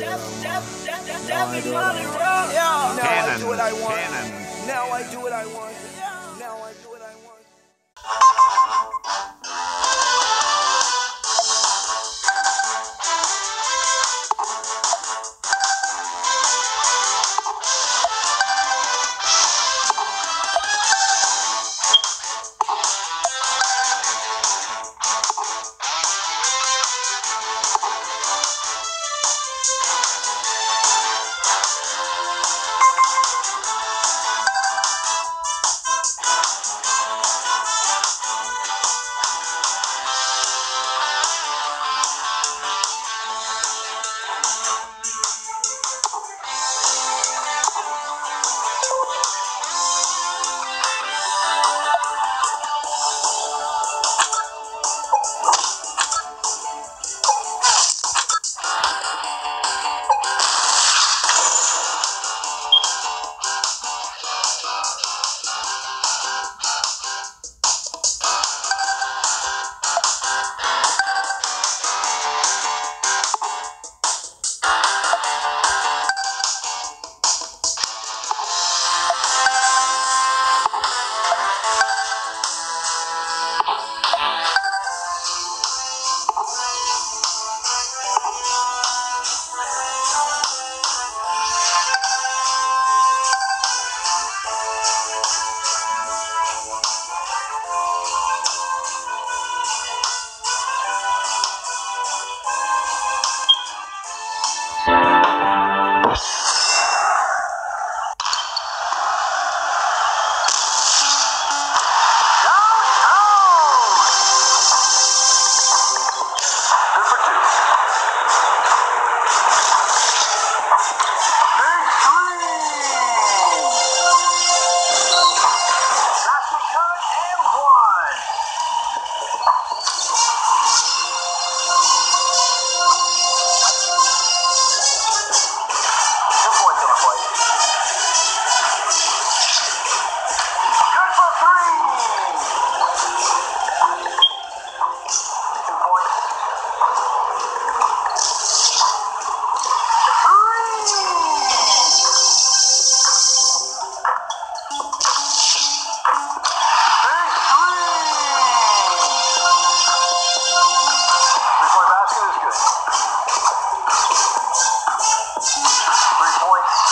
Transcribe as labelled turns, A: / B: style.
A: Oh,
B: cannon,
A: do what I want.
B: cannon.
A: Now I do what I want. Now I do what I want. voice